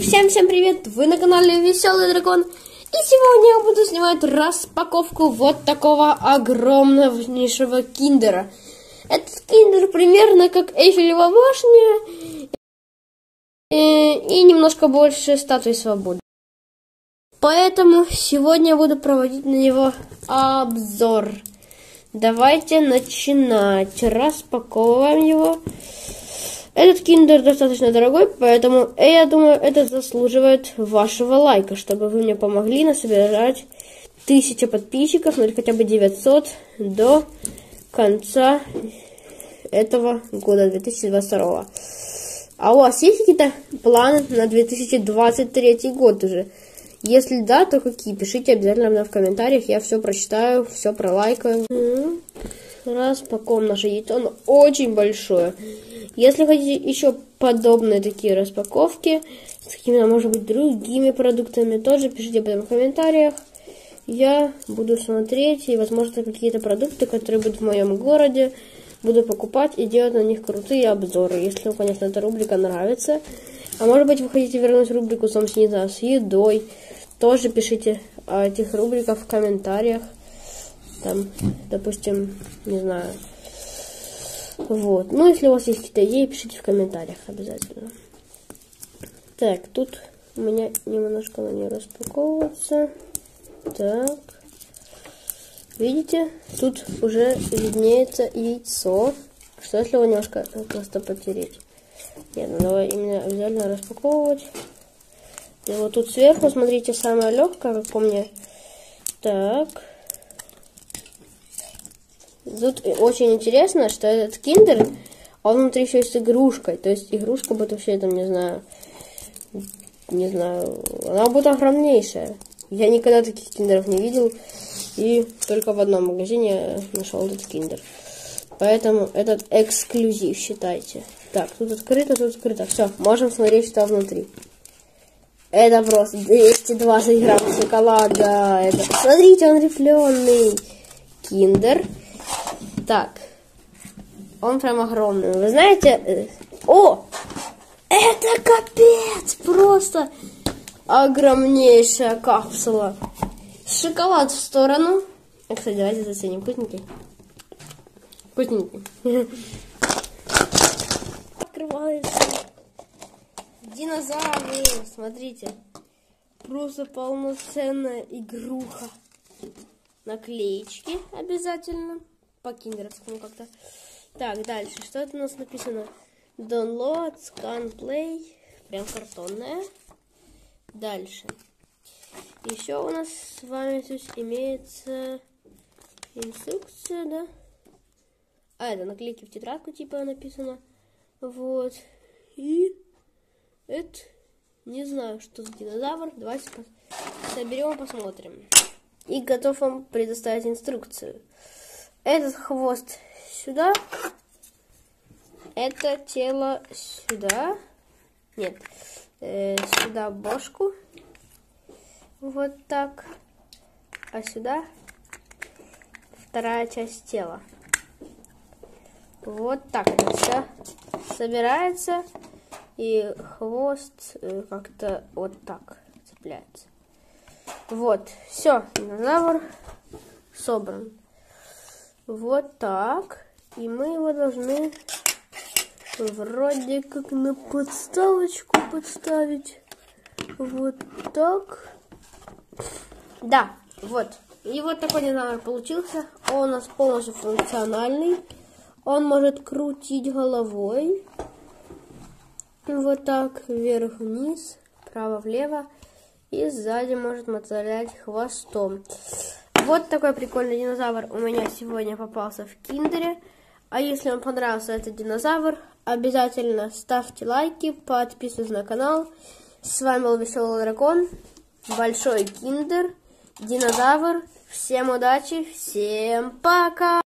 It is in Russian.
Всем-всем привет! Вы на канале Веселый Дракон. И сегодня я буду снимать распаковку вот такого огромнейшего киндера. Этот киндер примерно как Эйфелева башня. И, и немножко больше статуи свободы. Поэтому сегодня я буду проводить на него обзор. Давайте начинать. Распаковываем его. Этот киндер достаточно дорогой, поэтому я думаю, это заслуживает вашего лайка, чтобы вы мне помогли насобирать 1000 подписчиков, ну или хотя бы 900 до конца этого года, 2022. А у вас есть какие-то планы на 2023 год уже? Если да, то какие? Пишите обязательно в комментариях, я все прочитаю, все пролайкаю. Распакуем наше яйцо, оно очень большое. Если хотите еще подобные такие распаковки с какими-то, может быть, другими продуктами, тоже пишите об этом в комментариях. Я буду смотреть и, возможно, какие-то продукты, которые будут в моем городе, буду покупать и делать на них крутые обзоры, если вам, конечно, эта рубрика нравится. А может быть, вы хотите вернуть рубрику сам с едой. Тоже пишите о этих рубриках в комментариях. Там, допустим, не знаю, вот. Ну, если у вас есть какие-то идеи, пишите в комментариях обязательно. Так, тут у меня немножко на нее распаковывается. Так. Видите, тут уже виднеется яйцо. Что если его немножко просто потереть? Нет, ну давай именно обязательно распаковывать. И вот тут сверху, смотрите, самая легкая, как по мне. Так. Тут очень интересно, что этот киндер, он внутри еще с игрушкой. То есть игрушка будет вообще там, не знаю, не знаю, она будет огромнейшая. Я никогда таких киндеров не видел. И только в одном магазине нашел этот киндер. Поэтому этот эксклюзив, считайте. Так, тут открыто, тут открыто. Все, можем смотреть, что внутри. Это просто 220 грамм шоколада. Это... Смотрите, он рифленый. Киндер. Так. Он прям огромный. Вы знаете... Э, о! Это капец! Просто огромнейшая капсула. Шоколад в сторону. А, кстати, давайте заценим. Вкусненький? Вкусненький. Открывается. Динозавры. Смотрите. Просто полноценная игруха. Наклеечки обязательно по киндеровскому как-то. Так, дальше. Что это у нас написано? Download, scan, play. Прям картонная. Дальше. Еще у нас с вами здесь имеется инструкция, да? А, это наклейки в тетрадку типа написано. Вот. И это, не знаю, что за динозавр. Давайте соберем, посмотрим. И готов вам предоставить инструкцию этот хвост сюда, это тело сюда, нет, э, сюда бошку, вот так, а сюда вторая часть тела. Вот так это все собирается, и хвост э, как-то вот так цепляется. Вот, все, динозавр собран. Вот так. И мы его должны вроде как на подставочку подставить. Вот так. Да, вот. И вот такой динамик получился. Он у нас полностью функциональный. Он может крутить головой. Вот так, вверх-вниз, право-влево. И сзади может мотылять хвостом. Вот такой прикольный динозавр у меня сегодня попался в киндере. А если вам понравился этот динозавр, обязательно ставьте лайки, подписывайтесь на канал. С вами был Веселый Дракон, Большой Киндер, Динозавр. Всем удачи, всем пока!